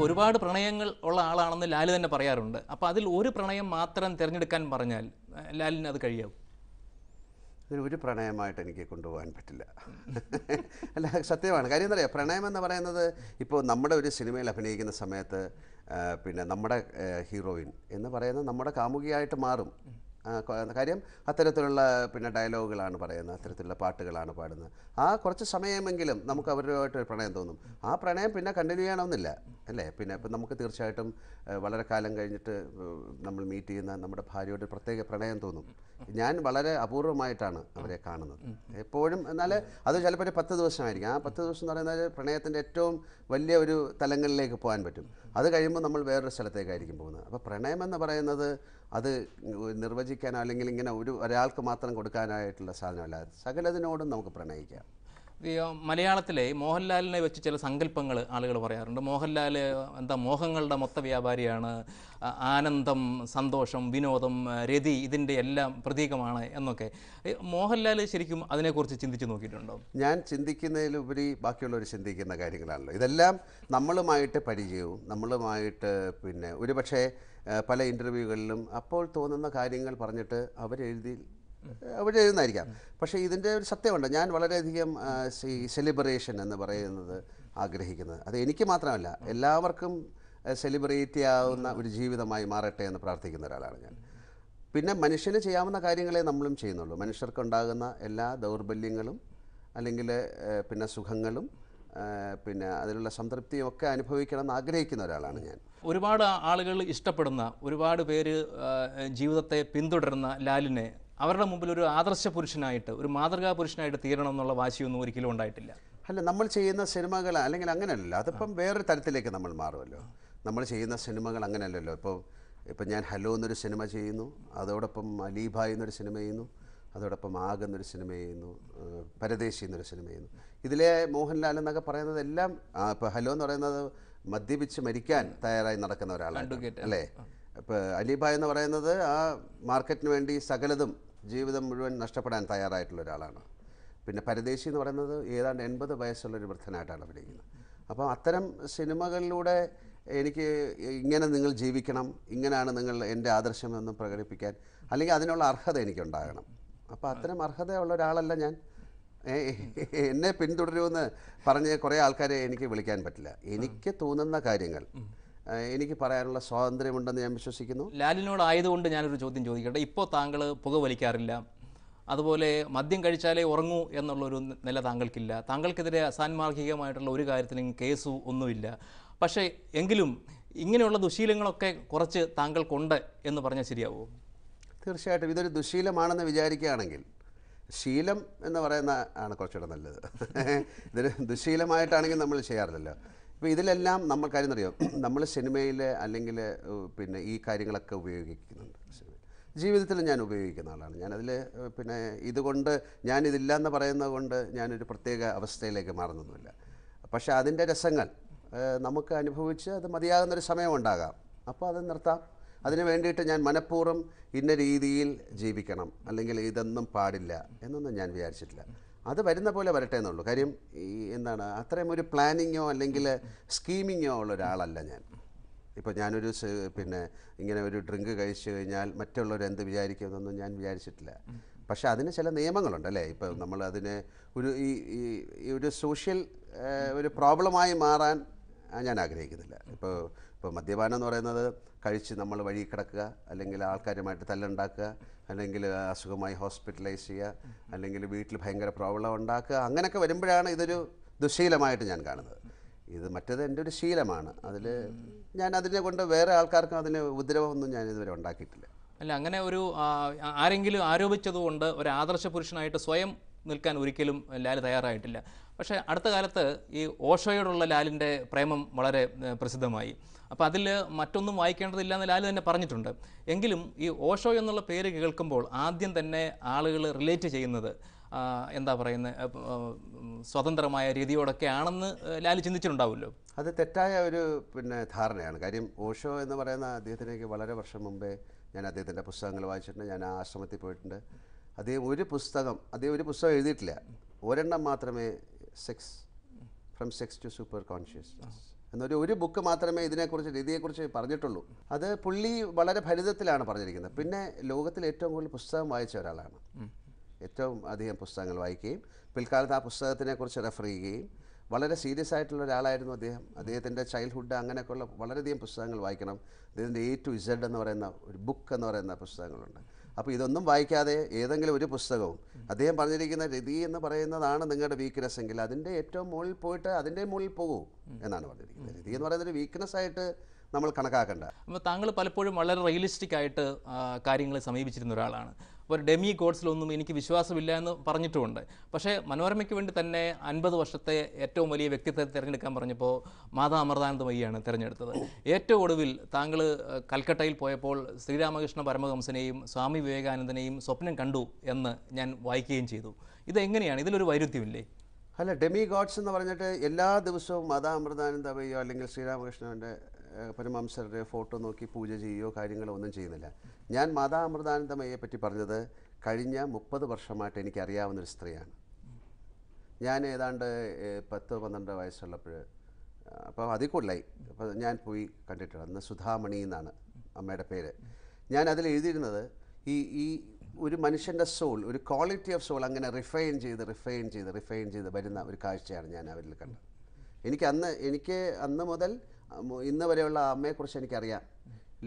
ഒരുപാട് പ്രണയങ്ങൾ ഉള്ള ആളാണെന്ന് ലാലി തന്നെ പറയാറുണ്ട്. അപ്പോൾ അതിൽ ഒരു പ്രണയം മാത്രം തിരഞ്ഞെടുക്കാൻ പറഞ്ഞാൽ ലാലിന് അത് കഴിയാവും? അങ്ങനെ ഒരു പ്രണയമായിട്ട് എനിക്ക് കൊണ്ടുപോകാൻ പറ്റില്ല. അല്ല സത്യമാണ്. കാര്യം എന്താ പറയുക പ്രണയം എന്ന് പറയുന്നത് ഇപ്പോൾ നമ്മുടെ ഒരു സിനിമയിൽ അഭിനയിക്കുന്ന സമയത്ത് പിന്നെ നമ്മുടെ ഹീറോയിൻ എന്ന് പറയുന്നത് നമ്മുടെ കാമുകിയായിട്ട് മാറും. കാര്യം അത്തരത്തിലുള്ള പിന്നെ ഡയലോഗുകളാണ് പറയുന്നത് അത്തരത്തിലുള്ള പാട്ടുകളാണ് പാടുന്നത്. ആ കുറച്ച് സമയമെങ്കിലും നമുക്ക് അവരുമായിട്ട് പ്രണയം തോന്നും. ആ പ്രണയം പിന്നെ കണ്ടിന്യൂ ചെയ്യണമെന്നില്ല അല്ലേ? പിന്നെ ഇപ്പം നമുക്ക് തീർച്ചയായിട്ടും വളരെ കാലം കഴിഞ്ഞിട്ട് നമ്മൾ മീറ്റ് ചെയ്യുന്ന നമ്മുടെ ഭാര്യയോട് പ്രത്യേക പ്രണയം തോന്നും. ഞാൻ വളരെ അപൂർവമായിട്ടാണ് അവരെ കാണുന്നത്. എപ്പോഴും എന്നാൽ അത് ചിലപ്പോൾ ഒരു പത്ത് ദിവസമായിരിക്കും. ആ പത്ത് ദിവസം എന്ന് പറയുന്നത് പ്രണയത്തിന്റെ ഏറ്റവും വലിയ ഒരു തലങ്ങളിലേക്ക് പോകാൻ പറ്റും. അത് കഴിയുമ്പോൾ നമ്മൾ വേറൊരു സ്ഥലത്തേക്കായിരിക്കും പോകുന്നത്. അപ്പോൾ പ്രണയം എന്ന് പറയുന്നത് അത് നിർവചിക്കാനോ അല്ലെങ്കിൽ ഇങ്ങനെ ഒരു ഒരാൾക്ക് മാത്രം കൊടുക്കാനായിട്ടുള്ള സാധനമല്ല. സകലതിനോടും നമുക്ക് പ്രണയിക്കാം. മലയാളത്തിലെ മോഹൻലാലിനെ വെച്ച് ചില സങ്കല്പങ്ങൾ ആളുകൾ പറയാറുണ്ട്. മോഹൻലാൽ എന്താ മോഹങ്ങളുടെ മൊത്ത വ്യാപാരിയാണ്. ആനന്ദം സന്തോഷം വിനോദം രതി ഇതിന്റെ എല്ലാം പ്രതീകമാണ് എന്നൊക്കെ. മോഹൻലാൽ ശരിക്കും അതിനെക്കുറിച്ച് ചിന്തിച്ച് നോക്കിയിട്ടുണ്ടോ? ഞാൻ ചിന്തിക്കുന്നതിലുപരി ബാക്കിയുള്ളവർ ചിന്തിക്കുന്ന കാര്യങ്ങളാണല്ലോ. ഇതെല്ലാം നമ്മളുമായിട്ട് പരിചയവും നമ്മളുമായിട്ട് പിന്നെ ഒരുപക്ഷെ പല ഇന്റർവ്യൂകളിലും അപ്പോൾ തോന്നുന്ന കാര്യങ്ങൾ പറഞ്ഞിട്ട് അവരെഴുതി അവരെഴുതുന്നതായിരിക്കാം പക്ഷേ ഇതിന്റെ ഒരു സത്യമുണ്ട്. ഞാൻ വളരെയധികം സെലിബ്രേഷൻ എന്ന് പറയുന്നത് ആഗ്രഹിക്കുന്നത്. അത് എനിക്ക് മാത്രമല്ല എല്ലാവർക്കും സെലിബ്രേറ്റ് ആവുന്ന ഒരു ജീവിതമായി മാറട്ടെ എന്ന് പ്രാർത്ഥിക്കുന്ന ഒരാളാണ് ഞാൻ. പിന്നെ മനുഷ്യന് ചെയ്യാവുന്ന കാര്യങ്ങളെ നമ്മളും ചെയ്യുന്നുള്ളൂ. മനുഷ്യർക്കുണ്ടാകുന്ന എല്ലാ ദൗർബല്യങ്ങളും അല്ലെങ്കിൽ പിന്നെ സുഖങ്ങളും പിന്നെ അതിലുള്ള സംതൃപ്തിയും ഒക്കെ അനുഭവിക്കണം എന്ന് ആഗ്രഹിക്കുന്ന ഒരാളാണ് ഞാൻ. ഒരുപാട് ആളുകൾ ഇഷ്ടപ്പെടുന്ന ഒരുപാട് പേര് ജീവിതത്തെ പിന്തുടരുന്ന ലാലിനെ അവരുടെ മുമ്പിൽ ഒരു ആദർശ പുരുഷനായിട്ട് ഒരു മാതൃകാ പുരുഷനായിട്ട് തീരണം എന്നുള്ള വാശിയൊന്നും ഒരിക്കലും ഉണ്ടായിട്ടില്ല. അല്ല നമ്മൾ ചെയ്യുന്ന സിനിമകൾ അല്ലെങ്കിൽ അങ്ങനെയല്ല അതിപ്പം വേറൊരു തരത്തിലേക്ക് നമ്മൾ മാറുമല്ലോ. നമ്മൾ ചെയ്യുന്ന സിനിമകൾ അങ്ങനെയല്ലല്ലോ. ഇപ്പോൾ ഇപ്പം ഞാൻ ഹലോ എന്നൊരു സിനിമ ചെയ്യുന്നു അതോടൊപ്പം അലീബായ് എന്നൊരു സിനിമ ചെയ്യുന്നു അതോടൊപ്പം ആഗ് എന്നൊരു സിനിമ ചെയ്യുന്നു പരദേശി എന്നൊരു സിനിമ ചെയ്യുന്നു. ഇതിലെ മോഹൻലാൽ എന്നൊക്കെ പറയുന്നത് എല്ലാം ഇപ്പോൾ ഹലോ എന്ന് പറയുന്നത് മദ്യപിച്ച് മരിക്കാൻ തയ്യാറായി നടക്കുന്ന ഒരാളാണ്. അല്ലേ? ഇപ്പോൾ അലിബായ് എന്ന് പറയുന്നത് ആ മാർക്കറ്റിന് വേണ്ടി സകലതും ജീവിതം മുഴുവൻ നഷ്ടപ്പെടാൻ തയ്യാറായിട്ടുള്ള ഒരാളാണ്. പിന്നെ പരദേശി എന്ന് പറയുന്നത് ഏതാണ്ട് എൺപത് വയസ്സുള്ള ഒരു വൃദ്ധനായിട്ടാണ് അഭിനയിക്കുന്നത്. അപ്പോൾ അത്തരം സിനിമകളിലൂടെ എനിക്ക് ഇങ്ങനെ നിങ്ങൾ ജീവിക്കണം ഇങ്ങനെയാണ് നിങ്ങൾ എന്റെ ആദർശമെന്ന് പ്രകടിപ്പിക്കാൻ അല്ലെങ്കിൽ അതിനുള്ള അർഹത എനിക്കുണ്ടാകണം. അപ്പോൾ അത്തരം അർഹതയുള്ള ഒരാളല്ല ഞാൻ. എന്നെ പിന്തുടരുമെന്ന് പറഞ്ഞ് കുറേ ആൾക്കാരെ എനിക്ക് വിളിക്കാൻ പറ്റില്ല. എനിക്ക് തോന്നുന്ന കാര്യങ്ങൾ എനിക്ക് പറയാനുള്ള സ്വാതന്ത്ര്യമുണ്ടെന്ന് ഞാൻ വിശ്വസിക്കുന്നു. ലാലിനോട് ലാലിനോടായതുകൊണ്ട് ഞാനൊരു ചോദ്യം ചോദിക്കട്ടെ? ഇപ്പോൾ താങ്കൾ പുകവലിക്കാറില്ല അതുപോലെ മദ്യം കഴിച്ചാലേ ഉറങ്ങൂ എന്നുള്ളൊരു നില താങ്കൾക്കില്ല. താങ്കൾക്കെതിരെ അസാൻമാർഗികമായിട്ടുള്ള ഒരു കാര്യത്തിലും കേസു ഒന്നുമില്ല. പക്ഷേ എങ്കിലും ഇങ്ങനെയുള്ള ദുശീലങ്ങളൊക്കെ കുറച്ച് താങ്കൾക്കുണ്ട് എന്ന് പറഞ്ഞാൽ ശരിയാവുമോ തീർച്ചയായിട്ടും. ഇതൊരു ദുശീലമാണെന്ന് വിചാരിക്കുകയാണെങ്കിൽ ശീലം എന്ന് പറയുന്ന ആണ് കുറച്ചുകൂടെ നല്ലത്. ഇതൊരു ദുശീലമായിട്ടാണെങ്കിൽ നമ്മൾ ചെയ്യാറില്ലല്ലോ. ഇപ്പോൾ ഇതിലെല്ലാം നമ്മൾ കാര്യം അറിയാം നമ്മൾ സിനിമയിൽ അല്ലെങ്കിൽ പിന്നെ ഈ കാര്യങ്ങളൊക്കെ ഉപയോഗിക്കുന്നുണ്ട്. ജീവിതത്തിൽ ഞാൻ ഉപയോഗിക്കുന്ന ആളാണ്. ഞാനതിൽ പിന്നെ ഇതുകൊണ്ട് ഞാനിതില്ല എന്ന് പറയുന്നത് കൊണ്ട് ഞാനൊരു പ്രത്യേക അവസ്ഥയിലേക്ക് മാറുന്നൊന്നുമില്ല. പക്ഷേ അതിന്റെ രസങ്ങൾ നമുക്ക് അനുഭവിച്ച് അത് മതിയാകുന്നൊരു സമയമുണ്ടാകാം. അപ്പോൾ അത് നിർത്താം. അതിന് വേണ്ടിയിട്ട് ഞാൻ മനഃപൂർവം ഇന്ന രീതിയിൽ ജീവിക്കണം. അല്ലെങ്കിൽ ഇതൊന്നും പാടില്ല എന്നൊന്നും ഞാൻ വിചാരിച്ചിട്ടില്ല. അത് വരുന്ന പോലെ വരട്ടെ എന്നുള്ളൂ. കാര്യം ഈ എന്താണ് അത്രയും ഒരു പ്ലാനിങ്ങോ അല്ലെങ്കിൽ സ്കീമിങ്ങോ ഉള്ള ഒരാളല്ല ഞാൻ. ഇപ്പോൾ ഞാനൊരു പിന്നെ ഇങ്ങനെ ഒരു ഡ്രിങ്ക് കഴിച്ചു കഴിഞ്ഞാൽ മറ്റുള്ളവർ എന്ത് വിചാരിക്കുമെന്നൊന്നും ഞാൻ വിചാരിച്ചിട്ടില്ല. പക്ഷേ അതിന് ചില നിയമങ്ങളുണ്ട് അല്ലേ? ഇപ്പോൾ നമ്മൾ അതിന് ഒരു ഈ ഒരു സോഷ്യൽ ഒരു പ്രോബ്ലമായി മാറാൻ ഞാൻ ആഗ്രഹിക്കുന്നില്ല. ഇപ്പോൾ ഇപ്പോൾ മദ്യപാനം എന്ന് പറയുന്നത് കഴിച്ച് നമ്മൾ വഴി കിടക്കുക അല്ലെങ്കിൽ ആൾക്കാരുമായിട്ട് തല്ലുണ്ടാക്കുക അല്ലെങ്കിൽ അസുഖമായി ഹോസ്പിറ്റലൈസ് ചെയ്യുക അല്ലെങ്കിൽ വീട്ടിൽ ഭയങ്കര പ്രോബ്ലം ഉണ്ടാക്കുക അങ്ങനെയൊക്കെ വരുമ്പോഴാണ് ഇതൊരു ദുശീലമായിട്ട് ഞാൻ കാണുന്നത്. ഇത് മറ്റേത് എന്റെ ഒരു ശീലമാണ്. അതിൽ ഞാൻ അതിനെ കൊണ്ട് വേറെ ആൾക്കാർക്കും അതിന് ഉപദ്രവമൊന്നും ഞാൻ ഇതുവരെ ഉണ്ടാക്കിയിട്ടില്ല. അല്ല അങ്ങനെ ഒരു ആരെങ്കിലും ആരോപിച്ചതുകൊണ്ട് ഒരു ആദർശ പുരുഷനായിട്ട് സ്വയം നിൽക്കാൻ ഒരിക്കലും ലാൽ തയ്യാറായിട്ടില്ല. പക്ഷേ അടുത്ത കാലത്ത് ഈ ഓഷോയോടുള്ള ലാലിന്റെ പ്രേമം വളരെ പ്രസിദ്ധമായി. അപ്പോൾ അതിൽ മറ്റൊന്നും വായിക്കേണ്ടതില്ല എന്ന് ലാൽ തന്നെ പറഞ്ഞിട്ടുണ്ട്. എങ്കിലും ഈ ഓഷോ എന്നുള്ള പേര് കേൾക്കുമ്പോൾ ആദ്യം തന്നെ ആളുകൾ റിലേറ്റ് ചെയ്യുന്നത് എന്താ പറയുന്നത് സ്വതന്ത്രമായ രീതിയോടൊക്കെ ആണെന്ന് ലാൽ ചിന്തിച്ചിട്ടുണ്ടാവുമല്ലോ? അത് തെറ്റായ ഒരു പിന്നെ ധാരണയാണ്. കാര്യം ഓഷോ എന്ന് പറയുന്ന അദ്ദേഹത്തിനേക്ക് വളരെ വർഷം മുമ്പേ ഞാൻ അദ്ദേഹത്തിന്റെ പുസ്തകങ്ങൾ വായിച്ചിട്ടുണ്ട്. ഞാൻ ആശ്രമത്തിൽ പോയിട്ടുണ്ട്. അദ്ദേഹം ഒരു പുസ്തകം അദ്ദേഹം ഒരു പുസ്തകം എഴുതിയിട്ടില്ല. ഒരെണ്ണം മാത്രമേ sex from sex to super consciousness എന്നൊരു ഒരു ബുക്ക് മാത്രമേ ഇതിനെക്കുറിച്ച് രീതിയെക്കുറിച്ച് പറഞ്ഞിട്ടുള്ളൂ. അത് പുള്ളി വളരെ ഫലിതത്തിലാണ് പറഞ്ഞിരിക്കുന്നത്. പിന്നെ ലോകത്തിൽ ഏറ്റവും കൂടുതൽ പുസ്തകം വായിച്ച ഒരാളാണ്. ഏറ്റവും അധികം പുസ്തകങ്ങൾ വായിക്കുകയും പിൽക്കാലത്ത് ആ പുസ്തകത്തിനെക്കുറിച്ച് റെഫർ ചെയ്യുകയും വളരെ സീരിയസ് ആയിട്ടുള്ള ഒരാളായിരുന്നു അദ്ദേഹം. അദ്ദേഹത്തിന്റെ ചൈൽഡ്ഹുഡ് അങ്ങനെയൊക്കെയുള്ള വളരെയധികം പുസ്തകങ്ങൾ വായിക്കണം. അദ്ദേഹത്തിന്റെ എ ടു ഇസഡ് എന്ന് പറയുന്ന ഒരു ബുക്ക് എന്ന് പറയുന്ന പുസ്തകങ്ങളുണ്ട്. അപ്പോൾ ഇതൊന്നും വായിക്കാതെ ഏതെങ്കിലും ഒരു പുസ്തകവും അദ്ദേഹം പറഞ്ഞിരിക്കുന്ന രതി എന്ന് പറയുന്നതാണ് നിങ്ങളുടെ വീക്ക്നെസ് എങ്കിൽ അതിന്റെ ഏറ്റവും മുകളിൽ പോയിട്ട് അതിന്റെ മുകളിൽ പോകൂ എന്നാണ് പറഞ്ഞിരിക്കുന്നത്. രതി എന്ന് പറയുന്നത് വീക്ക്നെസ് ആയിട്ട് നമ്മൾ കണക്കാക്കണ്ട. അപ്പോൾ താങ്കൾ പലപ്പോഴും വളരെ റിയലിസ്റ്റിക് ആയിട്ട് കാര്യങ്ങളെ സമീപിച്ചിരുന്ന ഒരാളാണ്. അപ്പോൾ ഡെമി ഗോഡ്സിലൊന്നും എനിക്ക് വിശ്വാസമില്ല എന്ന് പറഞ്ഞിട്ടുമുണ്ട്. പക്ഷേ മനോരമയ്ക്ക് വേണ്ടി തന്നെ അൻപത് വർഷത്തെ ഏറ്റവും വലിയ വ്യക്തിത്വത്തെ തിരഞ്ഞെടുക്കാൻ പറഞ്ഞപ്പോൾ മാതാ അമൃതാനന്ദമയ്യാണ് തിരഞ്ഞെടുത്തത്. ഏറ്റവും ഒടുവിൽ താങ്കൾ കൽക്കട്ടയിൽ പോയപ്പോൾ ശ്രീരാമകൃഷ്ണ പരമഹംസനെയും സ്വാമി വിവേകാനന്ദനെയും സ്വപ്നം കണ്ടു എന്ന് ഞാൻ വായിക്കുകയും ചെയ്തു. ഇതെങ്ങനെയാണ്? ഇതിലൊരു വൈരുദ്ധ്യമില്ലേ? അല്ല ഡെമി ഗോഡ്സ് എന്ന് പറഞ്ഞിട്ട് എല്ലാ ദിവസവും മാതാ അമൃതാനന്ദമയ്യോ അല്ലെങ്കിൽ ശ്രീരാമകൃഷ്ണന്റെ ഏഹ്, പരമഹംസരുടെ ഫോട്ടോ നോക്കി പൂജ ചെയ്യുകയോ കാര്യങ്ങളോ ഒന്നും ചെയ്യുന്നില്ല. ഞാൻ മാതാ അമൃതാനന്ദമയെ പറ്റി പറഞ്ഞത് കഴിഞ്ഞ മുപ്പത് വർഷമായിട്ട് എനിക്ക് അറിയാവുന്നൊരു സ്ത്രീയാണ്. ഞാൻ ഏതാണ്ട് പത്ത് പന്ത്രണ്ട് വയസ്സുള്ളപ്പോൾ അപ്പോൾ അതിൽ കൂടുതലായി അപ്പോൾ ഞാൻ പോയി കണ്ടിട്ടുണ്ട്. അന്ന് സുധാമണി എന്നാണ് അമ്മയുടെ പേര്. ഞാൻ അതിൽ എഴുതിയിരുന്നത് ഈ ഈ ഒരു മനുഷ്യന്റെ സോൾ ഒരു ക്വാളിറ്റി ഓഫ് സോൾ അങ്ങനെ റിഫൈൻ ചെയ്ത് റിഫൈൻ ചെയ്ത് റിഫൈൻ ചെയ്ത് വരുന്ന ഒരു കാഴ്ചയാണ് ഞാൻ അവരിൽ കണ്ടത്. എനിക്ക് അന്ന് എനിക്ക് അന്ന് മുതൽ ഇന്ന് വരെയുള്ള അമ്മയെക്കുറിച്ച് എനിക്കറിയാം.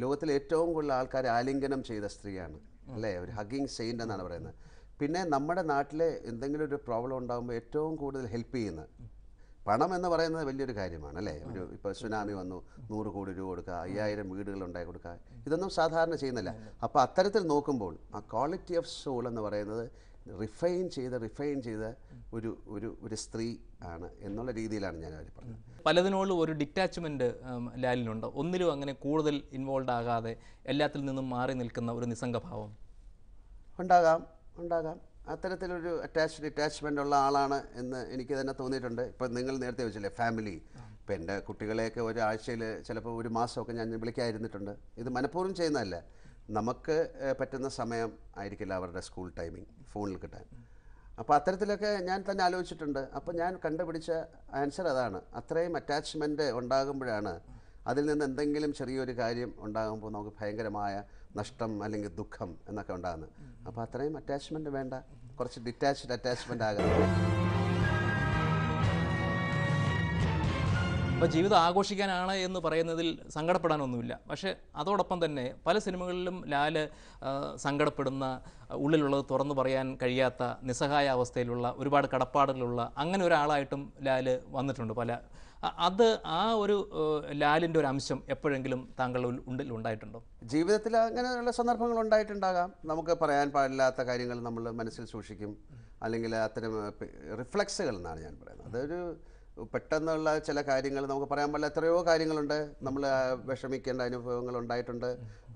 ലോകത്തിൽ ഏറ്റവും കൂടുതൽ ആൾക്കാർ ആലിംഗനം ചെയ്ത സ്ത്രീയാണ്. അല്ലേ? ഒരു ഹഗിങ് സെയിന്റ് എന്നാണ് പറയുന്നത്. പിന്നെ നമ്മുടെ നാട്ടിലെ എന്തെങ്കിലും ഒരു പ്രോബ്ലം ഉണ്ടാകുമ്പോൾ ഏറ്റവും കൂടുതൽ ഹെൽപ്പ് ചെയ്യുന്നത് പണം എന്ന് പറയുന്നത് വലിയൊരു കാര്യമാണ് അല്ലേ? ഒരു ഇപ്പോൾ സുനാമി വന്നു നൂറ് കോടി രൂപ കൊടുക്കുക അയ്യായിരം വീടുകൾ ഉണ്ടായി കൊടുക്കുക ഇതൊന്നും സാധാരണ ചെയ്യുന്നില്ല. അപ്പോൾ അത്തരത്തിൽ നോക്കുമ്പോൾ ആ ക്വാളിറ്റി ഓഫ് സോൾ എന്ന് പറയുന്നത് റിഫൈൻ ചെയ്ത് റിഫൈൻ ചെയ്ത ഒരു ഒരു ഒരു സ്ത്രീ ആണ് എന്നുള്ള രീതിയിലാണ് ഞാൻ അവർ പറഞ്ഞത്. പലതിനോടും ഒരു ഡിറ്റാച്ച്മെന്റ് ലാലിനുണ്ട്. ഒന്നിലും അങ്ങനെ കൂടുതൽ ഇൻവോൾവ് ആകാതെ എല്ലാത്തിൽ നിന്നും മാറി നിൽക്കുന്ന ഒരു നിസ്സംഗഭാവം. ഉണ്ടാകാം ഉണ്ടാകാം. അത്തരത്തിലൊരു അറ്റാച്ച് ഡിറ്റാച്ച്മെന്റ് ഉള്ള ആളാണ് എന്ന് എനിക്ക് തന്നെ തോന്നിയിട്ടുണ്ട്. ഇപ്പം നിങ്ങൾ നേരത്തെ വെച്ചില്ലേ ഫാമിലി ഇപ്പം എന്റെ കുട്ടികളെയൊക്കെ ഒരാഴ്ചയിൽ ചിലപ്പോൾ ഒരു മാസമൊക്കെ ഞാൻ വിളിക്കാതിരുന്നിട്ടുണ്ട്. ഇത് മനഃപൂർവം ചെയ്യുന്നതല്ല. നമുക്ക് പറ്റുന്ന സമയം ആയിരിക്കില്ല അവരുടെ സ്കൂൾ ടൈമിംഗ് ഫോണിൽ കിട്ടാൻ. അപ്പോൾ അത്തരത്തിലൊക്കെ ഞാൻ തന്നെ ആലോചിച്ചിട്ടുണ്ട്. അപ്പോൾ ഞാൻ കണ്ടുപിടിച്ച ആൻസർ അതാണ്. അത്രയും അറ്റാച്ച്മെന്റ് ഉണ്ടാകുമ്പോഴാണ് അതിൽ നിന്ന് എന്തെങ്കിലും ചെറിയൊരു കാര്യം ഉണ്ടാകുമ്പോൾ നമുക്ക് ഭയങ്കരമായ നഷ്ടം അല്ലെങ്കിൽ ദുഃഖം എന്നൊക്കെ ഉണ്ടാകുന്നത്. അപ്പോൾ അത്രയും അറ്റാച്ച്മെന്റ് വേണ്ട. കുറച്ച് ഡിറ്റാച്ച്ഡ് അറ്റാച്ച്മെന്റ് ആകണം. അപ്പോൾ ജീവിതം ആഘോഷിക്കാനാണ് എന്ന് പറയുന്നതിൽ സങ്കടപ്പെടാനൊന്നുമില്ല. പക്ഷേ അതോടൊപ്പം തന്നെ പല സിനിമകളിലും ലാൽ സങ്കടപ്പെടുന്ന ഉള്ളിലുള്ളത് തുറന്നു പറയാൻ കഴിയാത്ത നിസ്സഹായ അവസ്ഥയിലുള്ള ഒരുപാട് കടപ്പാടുകളുള്ള അങ്ങനെ ഒരാളായിട്ടും ലാൽ വന്നിട്ടുണ്ട് പല. അത് ആ ഒരു ലാലിന്റെ ഒരു അംശം എപ്പോഴെങ്കിലും താങ്കൾ ഉള്ളിൽ ഉണ്ടായിട്ടുണ്ടോ? ജീവിതത്തിൽ അങ്ങനെയുള്ള സന്ദർഭങ്ങൾ ഉണ്ടായിട്ടുണ്ടാകാം. നമുക്ക് പറയാൻ പാടില്ലാത്ത കാര്യങ്ങൾ നമ്മൾ മനസ്സിൽ സൂക്ഷിക്കും. അല്ലെങ്കിൽ അത്തരം റിഫ്ലക്സുകൾ എന്നാണ് ഞാൻ പറയുന്നത്. അതൊരു പെട്ടെന്നുള്ള ചില കാര്യങ്ങൾ നമുക്ക് പറയാൻ പാടില്ല എത്രയോ കാര്യങ്ങളുണ്ട്. നമ്മൾ വിഷമിക്കേണ്ട അനുഭവങ്ങൾ ഉണ്ടായിട്ടുണ്ട്.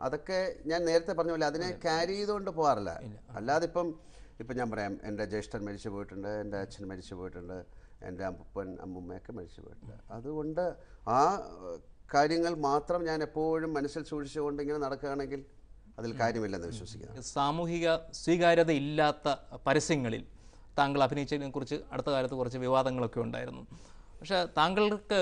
അതൊക്കെ ഞാൻ നേരത്തെ പറഞ്ഞ പോലെ അതിനെ ക്യാരി ചെയ്തുകൊണ്ട് പോകാറില്ല. അല്ലാതെ ഇപ്പം ഇപ്പം ഞാൻ പറയാം എന്റെ ജ്യേഷ്ഠൻ മരിച്ചു പോയിട്ടുണ്ട് എന്റെ അച്ഛൻ മരിച്ചു പോയിട്ടുണ്ട് എന്റെ അപ്പൻ അമ്മുമ്മയൊക്കെ മരിച്ചു പോയിട്ടുണ്ട്. അതുകൊണ്ട് ആ കാര്യങ്ങൾ മാത്രം ഞാൻ എപ്പോഴും മനസ്സിൽ സൂക്ഷിച്ചുകൊണ്ട് ഇങ്ങനെ നടക്കുകയാണെങ്കിൽ അതിൽ കാര്യമില്ലെന്ന് വിശ്വസിക്കുന്നു. സാമൂഹിക സ്വീകാര്യത ഇല്ലാത്ത പരസ്യങ്ങളിൽ താങ്കൾ അഭിനയിച്ചതിനെ കുറിച്ച് അടുത്ത കാലത്ത് കുറച്ച് വിവാദങ്ങളൊക്കെ ഉണ്ടായിരുന്നു. പക്ഷേ താങ്കൾക്ക്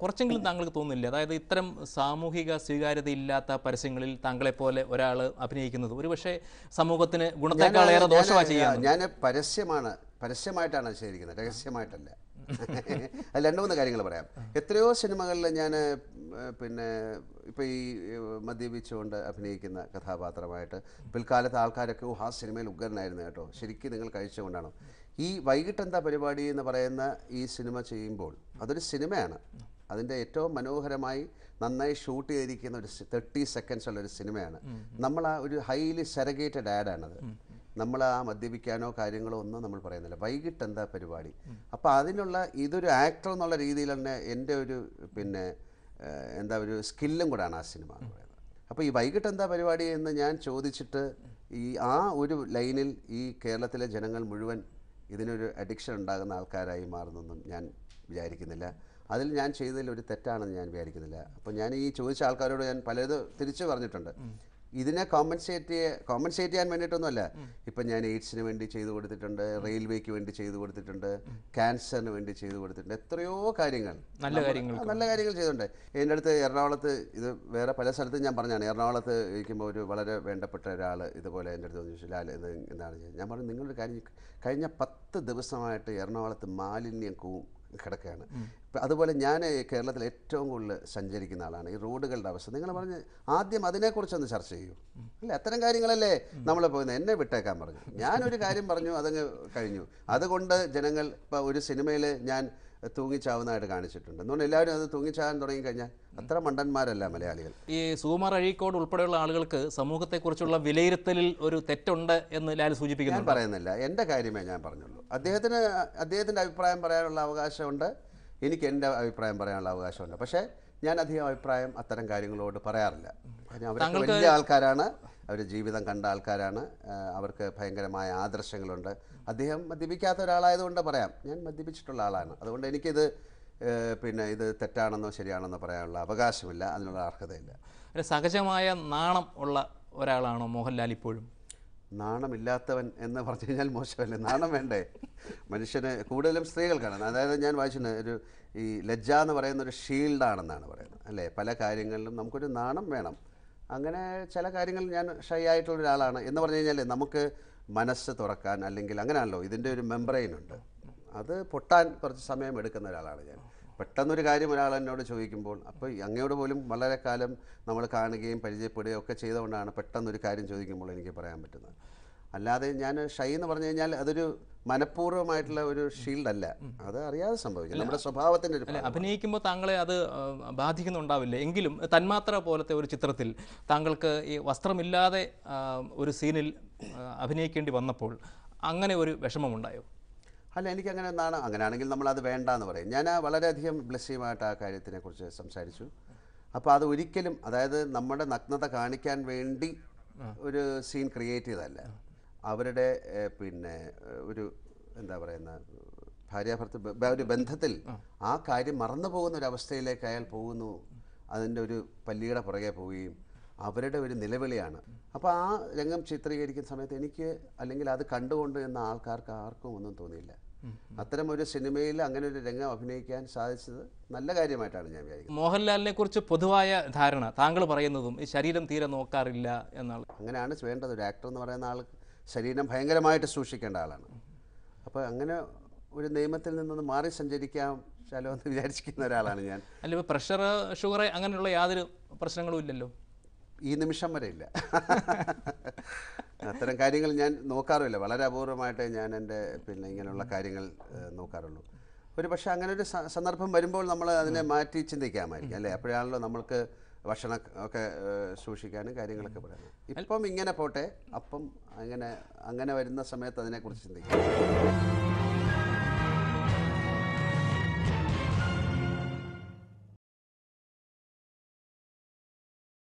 കുറച്ചെങ്കിലും താങ്കൾക്ക് തോന്നുന്നില്ല? അതായത് ഇത്തരം സാമൂഹിക സ്വീകാര്യത ഇല്ലാത്ത പരസ്യങ്ങളിൽ താങ്കളെപ്പോലെ ഒരാൾ അഭിനയിക്കുന്നത് ഒരുപക്ഷെ സമൂഹത്തിന് ഗുണത്തെക്കാളേറെ ദോഷമാണ് ചെയ്യുന്നത്. ഞാൻ പരസ്യമാണ് പരസ്യമായിട്ടാണ് ശേഖരിക്കുന്നത് രഹസ്യമായിട്ടല്ല. അത് രണ്ട് മൂന്ന് കാര്യങ്ങൾ പറയാം. എത്രയോ സിനിമകളിൽ ഞാൻ പിന്നെ ഇപ്പോൾ ഈ മദ്യപിച്ചുകൊണ്ട് അഭിനയിക്കുന്ന കഥാപാത്രമായിട്ട് പിൽക്കാലത്ത് ആൾക്കാരൊക്കെ ഓ ആ സിനിമയിൽ ഉഗ്രനായിരുന്നു കേട്ടോ. ശരിക്കും നിങ്ങൾ കഴിച്ചുകൊണ്ടാണ്? ഈ വൈകിട്ട് എന്താ പരിപാടി എന്ന് പറയുന്ന ഈ സിനിമ ചെയ്യുമ്പോൾ അതൊരു സിനിമയാണ്. അതിന്റെ ഏറ്റവും മനോഹരമായി നന്നായി ഷൂട്ട് ചെയ്തിരിക്കുന്ന ഒരു തേർട്ടി സെക്കൻഡ്സ് ഉള്ള ഒരു സിനിമയാണ്. നമ്മൾ ആ ഒരു ഹൈലി സെറഗേറ്റഡ് ആഡാണത് നമ്മൾ ആ മദ്യപിക്കാനോ കാര്യങ്ങളോ ഒന്നും നമ്മൾ പറയുന്നില്ല. വൈകിട്ട് എന്താ പരിപാടി അപ്പോൾ അതിനുള്ള ഇതൊരു ആക്ടർ എന്നുള്ള രീതിയിൽ തന്നെ എന്റെ ഒരു പിന്നെ എന്താ ഒരു സ്കില്ലും കൂടാണ് ആ സിനിമ എന്ന് പറയുന്നത്. അപ്പോൾ ഈ വൈകിട്ട് എന്താ പരിപാടി എന്ന് ഞാൻ ചോദിച്ചിട്ട് ഈ ആ ഒരു ലൈനിൽ ഈ കേരളത്തിലെ ജനങ്ങൾ മുഴുവൻ ഇതിനൊരു അഡിക്ഷൻ ഉണ്ടാകുന്ന ആൾക്കാരായി മാറുന്നൊന്നും ഞാൻ വിചാരിക്കുന്നില്ല. അതിൽ ഞാൻ ചെയ്തതിൽ ഒരു തെറ്റാണെന്ന് ഞാൻ വിചാരിക്കുന്നില്ല. അപ്പോൾ ഞാൻ ഈ ചോദിച്ച ആൾക്കാരോട് ഞാൻ പലത് തിരിച്ചു പറഞ്ഞിട്ടുണ്ട്. ഇതിനെ കോമ്പൻസേറ്റ് കോമ്പൻസേറ്റ് ചെയ്യാൻ വേണ്ടിയിട്ടൊന്നുമല്ല. ഇപ്പം ഞാൻ എയ്ഡ്സിന് വേണ്ടി ചെയ്തു കൊടുത്തിട്ടുണ്ട് റെയിൽവേക്ക് വേണ്ടി ചെയ്തു കൊടുത്തിട്ടുണ്ട് ക്യാൻസറിന് വേണ്ടി ചെയ്തു കൊടുത്തിട്ടുണ്ട് എത്രയോ കാര്യങ്ങൾ. നല്ല കാര്യങ്ങൾ. നല്ല കാര്യങ്ങൾ ചെയ്തിട്ടുണ്ട്. എന്റെ അടുത്ത് എറണാകുളത്ത് ഇത് വേറെ പല സ്ഥലത്തും ഞാൻ പറഞ്ഞാണ് എറണാകുളത്ത് ഇരിക്കുമ്പോൾ ഒരു വളരെ വേണ്ടപ്പെട്ട ഒരാൾ ഇതുപോലെ എന്റെ അടുത്ത് ചോദിച്ചു ലാൽ ഇത് എന്താണ്? ചെയ്യുന്നത്?" ഞാൻ പറഞ്ഞു നിങ്ങളൊരു കാര്യം കഴിഞ്ഞ പത്ത് ദിവസമായിട്ട് എറണാകുളത്ത് മാലിന്യം കൂ കിടക്കുകയാണ്. ഇപ്പം അതുപോലെ ഞാൻ കേരളത്തിൽ ഏറ്റവും കൂടുതൽ സഞ്ചരിക്കുന്ന ആളാണ്. ഈ റോഡുകളുടെ അവസ്ഥ. നിങ്ങൾ പറഞ്ഞ് ആദ്യം അതിനെക്കുറിച്ചൊന്ന് ചർച്ച ചെയ്യൂ. അല്ല? അത്തരം കാര്യങ്ങളല്ലേ നമ്മൾ പോകുന്നത് എന്നെ വിട്ടേക്കാൻ പറഞ്ഞു. ഞാനൊരു കാര്യം പറഞ്ഞു അതങ്ങ് കഴിഞ്ഞു. അതുകൊണ്ട് ജനങ്ങൾ ഇപ്പോൾ ഒരു സിനിമയിൽ ഞാൻ തൂങ്ങിച്ചാവുന്നതായിട്ട് കാണിച്ചിട്ടുണ്ട്. എന്തുകൊണ്ട് എല്ലാവരും അത് തൂങ്ങിച്ചാകാൻ തുടങ്ങിക്കഴിഞ്ഞാൽ അത്ര മണ്ടന്മാരല്ല മലയാളികൾ. ഈ സുകുമാർ അഴീക്കോട് ഉൾപ്പെടെയുള്ള ആളുകൾക്ക് സമൂഹത്തെക്കുറിച്ചുള്ള വിലയിരുത്തലിൽ ഒരു തെറ്റുണ്ട് എന്ന് ലാൽ ഞാൻ പറയുന്നില്ല. എന്റെ കാര്യമേ ഞാൻ പറഞ്ഞുള്ളൂ. അദ്ദേഹത്തിന് അദ്ദേഹത്തിന്റെ അഭിപ്രായം പറയാനുള്ള അവകാശമുണ്ട്. എനിക്ക് എന്റെ അഭിപ്രായം പറയാനുള്ള അവകാശമുണ്ട്. പക്ഷേ ഞാൻ അധികം അഭിപ്രായം അത്തരം കാര്യങ്ങളോട് പറയാറില്ല. വലിയ ആൾക്കാരാണ്. അവർ ജീവിതം കണ്ട ആൾക്കാരാണ്. അവർക്ക് ഭയങ്കരമായ ആദർശങ്ങളുണ്ട്. അദ്ദേഹം മദ്യപിക്കാത്ത ഒരാളായതുകൊണ്ട് പറയാം. ഞാൻ മദ്യപിച്ചിട്ടുള്ള ആളാണ്. അതുകൊണ്ട് എനിക്കിത് പിന്നെ ഇത് തെറ്റാണെന്നോ ശരിയാണെന്നോ പറയാനുള്ള അവകാശമില്ല. അതിനുള്ള അർഹതയില്ല. ഒരു സഹജമായ നാണം ഉള്ള ഒരാളാണോ മോഹൻലാൽ ഇപ്പോഴും? നാണമില്ലാത്തവൻ എന്ന് പറഞ്ഞു കഴിഞ്ഞാൽ മോശമല്ലേ? നാണം വേണ്ടേ? മനുഷ്യന് കൂടുതലും സ്ത്രീകൾക്കാണ്. അതായത് ഞാൻ വായിച്ചിട്ടുണ്ട് ഒരു ഈ ലജ്ജ എന്ന് പറയുന്ന ഒരു ഷീൽഡാണെന്നാണ് പറയുന്നത്. അല്ലേ? പല കാര്യങ്ങളിലും നമുക്കൊരു നാണം വേണം. അങ്ങനെ ചില കാര്യങ്ങൾ ഞാൻ ഷൈ ആയിട്ടുള്ള ഒരാളാണ് എന്ന് പറഞ്ഞു കഴിഞ്ഞാൽ നമുക്ക് മനസ്സ് തുറക്കാൻ അല്ലെങ്കിൽ അങ്ങനെയാണല്ലോ ഇതിന്റെ ഒരു മെമ്പറൈൻ ഉണ്ട്. അത് പൊട്ടാൻ കുറച്ച് സമയം എടുക്കുന്ന ഒരാളാണ് ഞാൻ. പെട്ടെന്നൊരു കാര്യം ഒരാൾ എന്നോട് ചോദിക്കുമ്പോൾ അപ്പോൾ അങ്ങയോട് പോലും വളരെ കാലം നമ്മൾ കാണുകയും പരിചയപ്പെടുകയും ഒക്കെ ചെയ്തുകൊണ്ടാണ് പെട്ടെന്നൊരു കാര്യം ചോദിക്കുമ്പോൾ എനിക്ക് പറയാൻ പറ്റുന്നത്. അല്ലാതെ ഞാൻ ഷൈ എന്ന് പറഞ്ഞു കഴിഞ്ഞാൽ അതൊരു മനഃപൂർവമായിട്ടുള്ള ഒരു ഷീൽഡ് അല്ല. അത് അറിയാതെ സംഭവിക്കും. നമ്മുടെ സ്വഭാവത്തിന്റെ ഒരു അഭിനയിക്കുമ്പോൾ താങ്കളെ അത് ബാധിക്കുന്നുണ്ടാവില്ല? എങ്കിലും തന്മാത്ര പോലത്തെ ഒരു ചിത്രത്തിൽ താങ്കൾക്ക് ഈ വസ്ത്രമില്ലാതെ ഒരു സീനിൽ അഭിനയിക്കേണ്ടി വന്നപ്പോൾ അങ്ങനെ ഒരു വിഷമമുണ്ടായോ? അല്ല എനിക്ക് അങ്ങനെ ഒന്നാണ് അങ്ങനെയാണെങ്കിൽ നമ്മൾ അത് വേണ്ട എന്ന് പറയും. ഞാൻ ആ വളരെയധികം ബ്ലസ്സിയുമായിട്ട് ആ കാര്യത്തിനെക്കുറിച്ച് സംസാരിച്ചു. അപ്പോൾ അത് ഒരിക്കലും അതായത് നമ്മുടെ നഗ്നത കാണിക്കാൻ വേണ്ടി ഒരു സീൻ ക്രിയേറ്റ് ചെയ്തതല്ല. അവരുടെ പിന്നെ ഒരു എന്താ പറയുന്ന ഭാര്യാഭർത്ത ഒരു ബന്ധത്തിൽ ആ. കാര്യം മറന്നു പോകുന്ന ഒരു അവസ്ഥയിലേക്ക് അയാൾ പോകുന്നു. അതിന്റെ ഒരു പല്ലിയുടെ പുറകെ പോവുകയും അവരുടെ ഒരു നിലവിളിയാണ്. അപ്പോൾ ആ രംഗം ചിത്രീകരിക്കുന്ന സമയത്ത് എനിക്ക് അല്ലെങ്കിൽ അത് കണ്ടുകൊണ്ട് എന്ന ആൾക്കാർക്ക് ആർക്കും ഒന്നും തോന്നിയില്ല. അത്തരം ഒരു സിനിമയിൽ അങ്ങനെ ഒരു രംഗം അഭിനയിക്കാൻ സാധിച്ചത് നല്ല കാര്യമായിട്ടാണ് ഞാൻ വിചാരിക്കുന്നത്. മോഹൻലാലിനെ കുറിച്ച് പൊതുവായ ധാരണ താങ്കൾ പറയുന്നതും ഈ ശരീരം തീരെ നോക്കാറില്ല എന്നാണ് അങ്ങനെയാണ് വേണ്ടത്. ഒരു ആക്ടർ എന്ന് പറയുന്ന ആൾ ശരീരം ഭയങ്കരമായിട്ട് സൂക്ഷിക്കേണ്ട ആളാണ്. അപ്പോൾ അങ്ങനെ ഒരു നിയമത്തിൽ നിന്നൊന്ന് മാറി സഞ്ചരിക്കാം ശാലോ എന്ന് വിചാരിച്ചിരിക്കുന്ന ഒരാളാണ് ഞാൻ. അല്ല ഇപ്പോൾ പ്രഷർ ഷുഗർ അങ്ങനെയുള്ള യാതൊരു പ്രശ്നങ്ങളും ഇല്ലല്ലോ. ഈ നിമിഷം വരെ ഇല്ല. അത്തരം കാര്യങ്ങൾ ഞാൻ നോക്കാറുമില്ല. വളരെ അപൂർവമായിട്ട് ഞാൻ എന്റെ പിന്നെ ഇങ്ങനെയുള്ള കാര്യങ്ങൾ നോക്കാറുള്ളൂ. ഒരു പക്ഷേ അങ്ങനെ ഒരു സന്ദർഭം വരുമ്പോൾ നമ്മൾ അതിനെ മാറ്റി ചിന്തിക്കാമായിരിക്കും അല്ലേ? അപ്പോഴാണല്ലോ നമ്മൾക്ക് ഭക്ഷണം ഒക്കെ സൂക്ഷിക്കാനും കാര്യങ്ങളൊക്കെ പറയുന്നത് ഇപ്പം ഇങ്ങനെ പോട്ടെ. അപ്പം അങ്ങനെ അങ്ങനെ വരുന്ന സമയത്ത് അതിനെക്കുറിച്ച് ചിന്തിക്കാം.